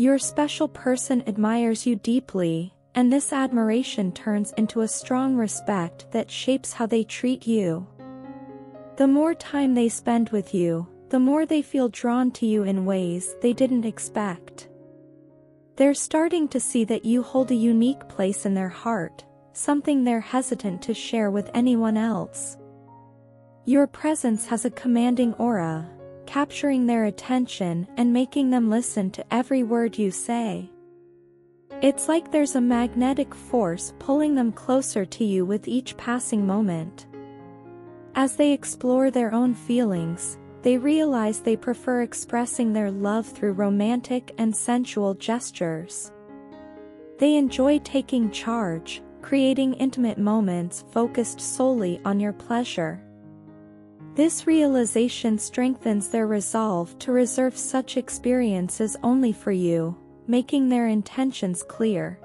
Your special person admires you deeply, and this admiration turns into a strong respect that shapes how they treat you. The more time they spend with you, the more they feel drawn to you in ways they didn't expect. They're starting to see that you hold a unique place in their heart, something they're hesitant to share with anyone else. Your presence has a commanding aura, capturing their attention and making them listen to every word you say. It's like there's a magnetic force pulling them closer to you with each passing moment. As they explore their own feelings, they realize they prefer expressing their love through romantic and sensual gestures. They enjoy taking charge, creating intimate moments focused solely on your pleasure. This realization strengthens their resolve to reserve such experiences only for you, making their intentions clear.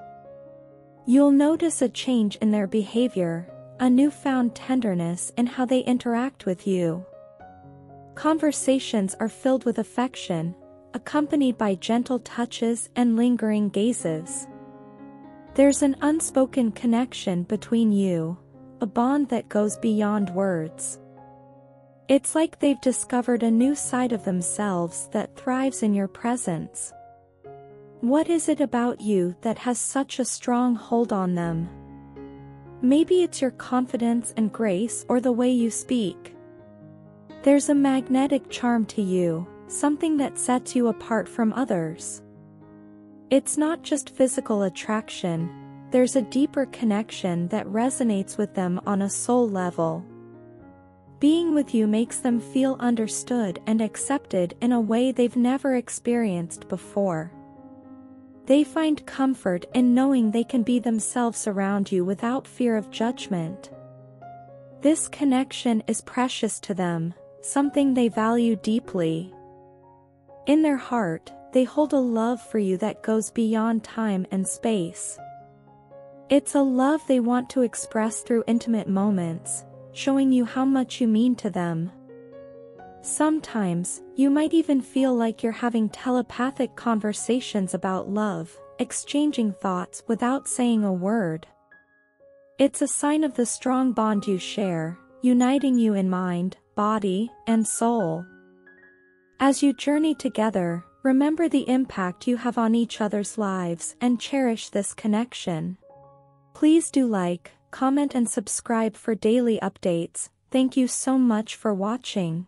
You'll notice a change in their behavior, a newfound tenderness in how they interact with you. Conversations are filled with affection, accompanied by gentle touches and lingering gazes. There's an unspoken connection between you, a bond that goes beyond words. It's like they've discovered a new side of themselves that thrives in your presence. What is it about you that has such a strong hold on them? Maybe it's your confidence and grace or the way you speak. There's a magnetic charm to you, something that sets you apart from others. It's not just physical attraction, there's a deeper connection that resonates with them on a soul level. Being with you makes them feel understood and accepted in a way they've never experienced before. They find comfort in knowing they can be themselves around you without fear of judgment. This connection is precious to them, something they value deeply. In their heart, they hold a love for you that goes beyond time and space. It's a love they want to express through intimate moments, showing you how much you mean to them. Sometimes, you might even feel like you're having telepathic conversations about love, exchanging thoughts without saying a word. It's a sign of the strong bond you share, uniting you in mind, body, and soul. As you journey together, remember the impact you have on each other's lives and cherish this connection. Please do like, comment and subscribe for daily updates, thank you so much for watching.